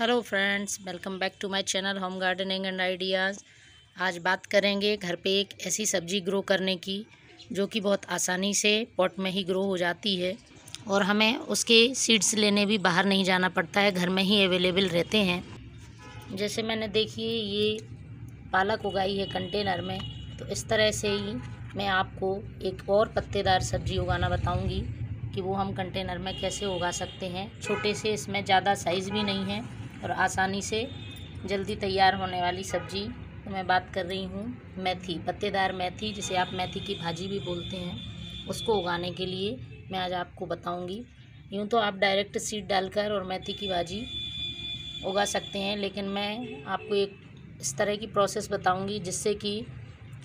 Hello friends welcome back to my channel home gardening and ideas आज बात करेंगे घर पे एक ऐसी सब्ज़ी ग्रो करने की, जो कि बहुत आसानी से पॉट में ही ग्रो हो जाती है। और हमें उसके सीड्स लेने भी बाहर नहीं जाना पड़ता है, घर में ही अवेलेबल रहते हैं। जैसे मैंने देखिए, ये पालक उगाई है कंटेनर में। तो इस तरह से ही मैं आपको एक और पत्तेदार सब्ज़ी उगाना बताऊँगी कि वो हम कंटेनर में कैसे उगा सकते हैं। छोटे से इसमें ज़्यादा साइज़ भी नहीं है और आसानी से जल्दी तैयार होने वाली सब्ज़ी तो मैं बात कर रही हूँ, मेथी, पत्तेदार मेथी, जिसे आप मेथी की भाजी भी बोलते हैं। उसको उगाने के लिए मैं आज आपको बताऊँगी। यूँ तो आप डायरेक्ट सीड डालकर और मेथी की भाजी उगा सकते हैं, लेकिन मैं आपको एक इस तरह की प्रोसेस बताऊँगी, जिससे कि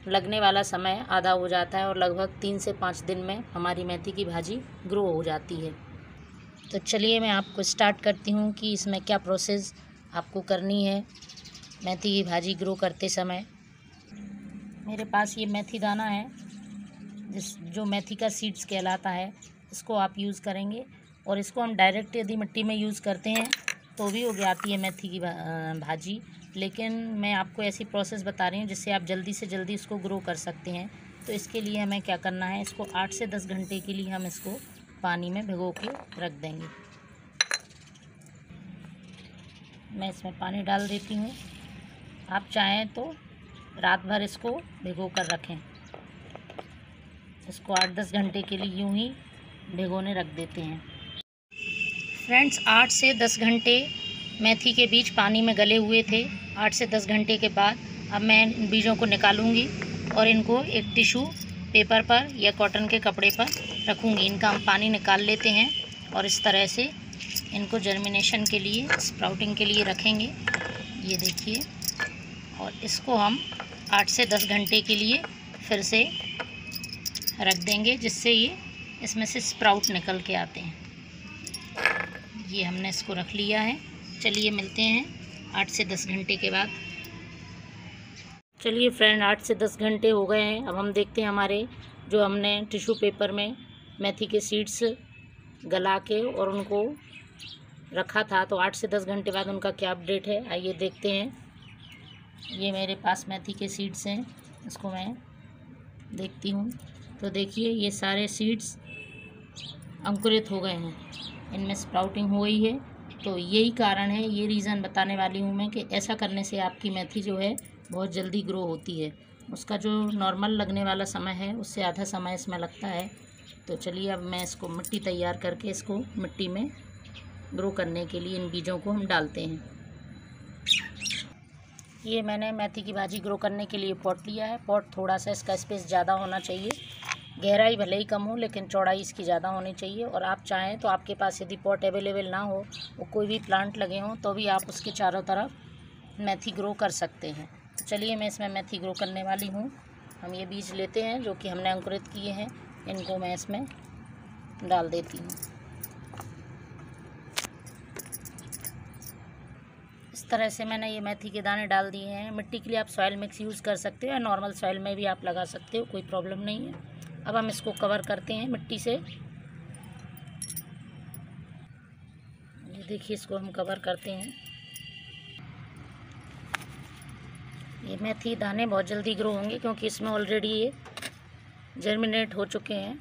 लगने वाला समय आधा हो जाता है और लगभग तीन से पाँच दिन में हमारी मेथी की भाजी ग्रो हो जाती है। तो चलिए मैं आपको स्टार्ट करती हूँ कि इसमें क्या प्रोसेस आपको करनी है। मेथी की भाजी ग्रो करते समय। मेरे पास ये मेथी दाना है, जिस, जो मेथी का सीड्स कहलाता है, इसको आप यूज़ करेंगे। और इसको हम डायरेक्ट यदि मिट्टी में यूज़ करते हैं तो भी उग जाती है मेथी की भाजी। लेकिन मैं आपको ऐसी प्रोसेस बता रही हूँ, जिससे आप जल्दी से जल्दी इसको ग्रो कर सकते हैं। तो इसके लिए हमें क्या करना है, इसको आठ से दस घंटे के लिए हम इसको पानी में भिगो के रख देंगे। मैं इसमें पानी डाल देती हूँ। आप चाहें तो रात भर इसको भिगो कर रखें। इसको आठ दस घंटे के लिए यूँ ही भिगोने रख देते हैं। फ्रेंड्स, आठ से दस घंटे मेथी के बीज पानी में गले हुए थे। आठ से दस घंटे के बाद अब मैं इन बीजों को निकालूँगी और इनको एक टिशू पेपर पर या कॉटन के कपड़े पर रखूँगी। इनका हम पानी निकाल लेते हैं और इस तरह से इनको जर्मिनेशन के लिए स्प्राउटिंग के लिए रखेंगे। ये देखिए। और इसको हम आठ से दस घंटे के लिए फिर से रख देंगे, जिससे ये इसमें से स्प्राउट निकल के आते हैं। ये हमने इसको रख लिया है। चलिए मिलते हैं आठ से दस घंटे के बाद। चलिए फ्रेंड आठ से दस घंटे हो गए हैं। अब हम देखते हैं हमारे जो हमने टिश्यू पेपर में मेथी के सीड्स गला के और उनको रखा था तो आठ से दस घंटे बाद उनका क्या अपडेट है, आइए देखते हैं। ये मेरे पास मेथी के सीड्स हैं, इसको मैं देखती हूँ। तो देखिए, ये सारे सीड्स अंकुरित हो गए हैं। इनमें स्प्राउटिंग हो गई है। तो यही कारण है, ये रीज़न बताने वाली हूँ मैं कि ऐसा करने से आपकी मेथी जो है, बहुत जल्दी ग्रो होती है। उसका जो नॉर्मल लगने वाला समय है, उससे आधा समय इसमें लगता है। तो चलिए अब मैं इसको मिट्टी तैयार करके इसको मिट्टी में ग्रो करने के लिए इन बीजों को हम डालते हैं। ये मैंने मेथी की भाजी ग्रो करने के लिए पॉट लिया है। पॉट थोड़ा सा इसका स्पेस ज़्यादा होना चाहिए। गहराई भले ही कम हो, लेकिन चौड़ाई इसकी ज़्यादा होनी चाहिए। और आप चाहें तो आपके पास यदि पॉट अवेलेबल ना हो वो कोई भी प्लांट लगे हों तो भी आप उसके चारों तरफ़ मेथी ग्रो कर सकते हैं। चलिए मैं इसमें मेथी ग्रो करने वाली हूँ। हम ये बीज लेते हैं, जो कि हमने अंकुरित किए हैं। इनको मैं इसमें डाल देती हूँ। इस तरह से मैंने ये मेथी के दाने डाल दिए हैं। मिट्टी के लिए आप सॉइल मिक्स यूज़ कर सकते हो या नॉर्मल सॉइल में भी आप लगा सकते हो, कोई प्रॉब्लम नहीं है। अब हम इसको कवर करते हैं मिट्टी से। ये देखिए, इसको हम कवर करते हैं। ये मेथी दाने बहुत जल्दी ग्रो होंगे क्योंकि इसमें ऑलरेडी ये जर्मिनेट हो चुके हैं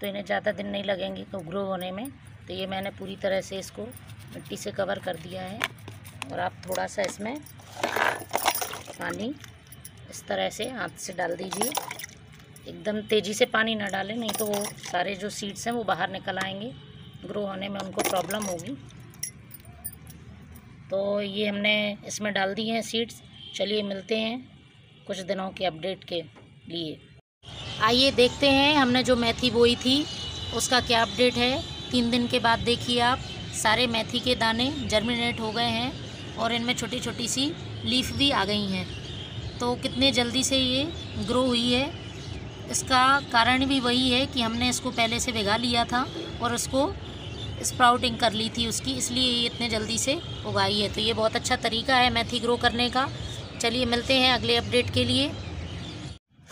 तो इन्हें ज़्यादा दिन नहीं लगेंगे तो ग्रो होने में। तो ये मैंने पूरी तरह से इसको मिट्टी से कवर कर दिया है और आप थोड़ा सा इसमें पानी इस तरह से हाथ से डाल दीजिए। एकदम तेज़ी से पानी ना डालें, नहीं तो वो सारे जो सीड्स हैं वो बाहर निकल आएँगे ग्रो होने में उनको प्रॉब्लम होगी। तो ये हमने इसमें डाल दिए हैं सीड्स चलिए मिलते हैं कुछ दिनों के अपडेट के लिए। आइए देखते हैं, हमने जो मेथी बोई थी, उसका क्या अपडेट है? तीन दिन के बाद देखिए आप, सारे मेथी के दाने जर्मिनेट हो गए हैं और इनमें छोटी छोटी सी लीफ भी आ गई हैं। तो कितने जल्दी से ये ग्रो हुई है? इसका कारण भी वही है कि हमने इसको पहले से भिगा लिया था और उसको स्प्राउटिंग कर ली थी उसकी, इसलिए ये इतने जल्दी से उगाई है। तो ये बहुत अच्छा तरीका है मेथी ग्रो करने का। चलिए मिलते हैं अगले अपडेट के लिए।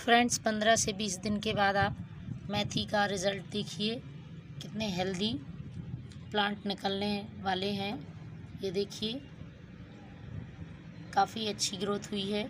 फ्रेंड्स, पंद्रह से बीस दिन के बाद आप मैथी का रिज़ल्ट देखिए। कितने हेल्दी प्लांट निकलने वाले हैं, ये देखिए। काफ़ी अच्छी ग्रोथ हुई है।